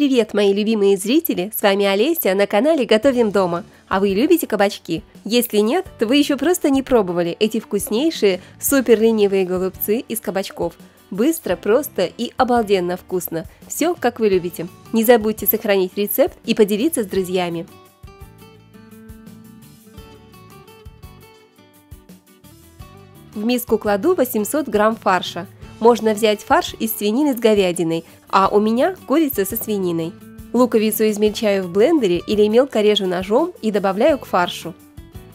Привет, мои любимые зрители! С вами Олеся на канале Готовим дома. А вы любите кабачки? Если нет, то вы еще просто не пробовали эти вкуснейшие, супер ленивые голубцы из кабачков. Быстро, просто и обалденно вкусно. Все, как вы любите. Не забудьте сохранить рецепт и поделиться с друзьями. В миску кладу 800 грамм фарша – можно взять фарш из свинины с говядиной, а у меня курица со свининой. Луковицу измельчаю в блендере или мелко режу ножом и добавляю к фаршу.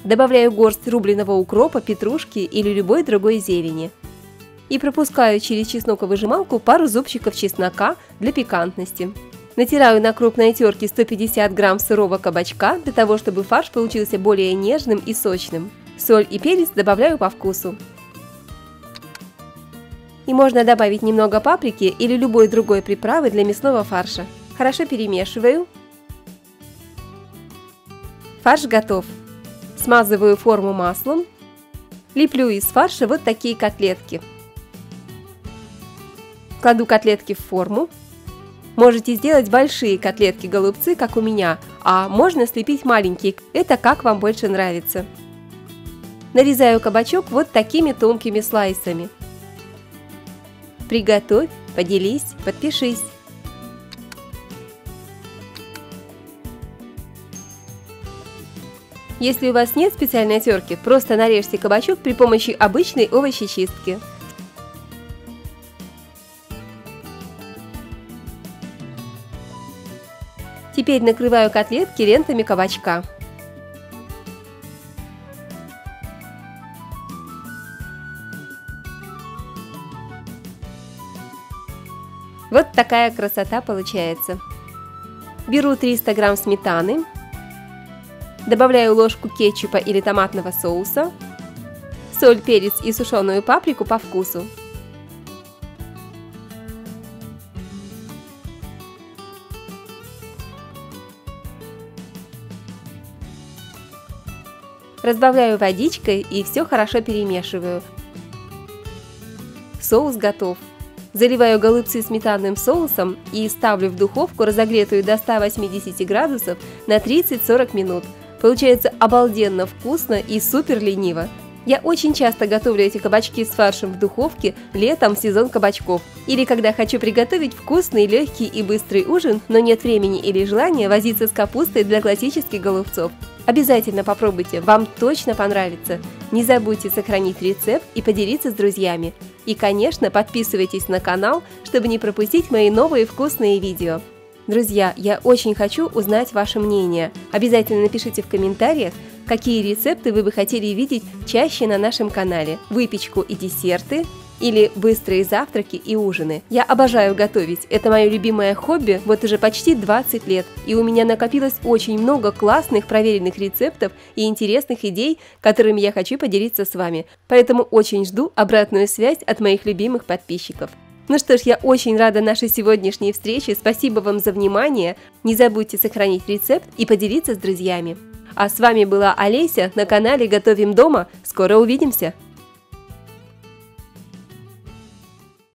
Добавляю горсть рубленого укропа, петрушки или любой другой зелени. И пропускаю через чесноковыжималку пару зубчиков чеснока для пикантности. Натираю на крупной терке 150 грамм сырого кабачка для того, чтобы фарш получился более нежным и сочным. Соль и перец добавляю по вкусу. И можно добавить немного паприки или любой другой приправы для мясного фарша. Хорошо перемешиваю. Фарш готов. Смазываю форму маслом. Леплю из фарша вот такие котлетки. Кладу котлетки в форму. Можете сделать большие котлетки-голубцы, как у меня, а можно слепить маленькие, это как вам больше нравится. Нарезаю кабачок вот такими тонкими слайсами. Приготовь, поделись, подпишись. Если у вас нет специальной терки, просто нарежьте кабачок при помощи обычной овощечистки. Теперь накрываю котлетки лентами кабачка. Вот такая красота получается. Беру 300 грамм сметаны, добавляю ложку кетчупа или томатного соуса, соль, перец и сушеную паприку по вкусу. Разбавляю водичкой и все хорошо перемешиваю. Соус готов. Заливаю голубцы сметанным соусом и ставлю в духовку, разогретую до 180 градусов, на 30-40 минут. Получается обалденно вкусно и супер лениво. Я очень часто готовлю эти кабачки с фаршем в духовке летом в сезон кабачков. Или когда хочу приготовить вкусный, легкий и быстрый ужин, но нет времени или желания возиться с капустой для классических голубцов. Обязательно попробуйте, вам точно понравится. Не забудьте сохранить рецепт и поделиться с друзьями. И, конечно, подписывайтесь на канал, чтобы не пропустить мои новые вкусные видео. Друзья, я очень хочу узнать ваше мнение. Обязательно напишите в комментариях, какие рецепты вы бы хотели видеть чаще на нашем канале. Выпечку и десерты, или быстрые завтраки и ужины. Я обожаю готовить, это мое любимое хобби вот уже почти 20 лет, и у меня накопилось очень много классных проверенных рецептов и интересных идей, которыми я хочу поделиться с вами, поэтому очень жду обратную связь от моих любимых подписчиков. Ну что ж, я очень рада нашей сегодняшней встрече, спасибо вам за внимание, не забудьте сохранить рецепт и поделиться с друзьями. А с вами была Олеся на канале Готовим дома, скоро увидимся!